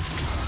Thank you.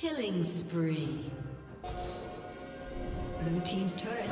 Killing spree. Blue team's turret.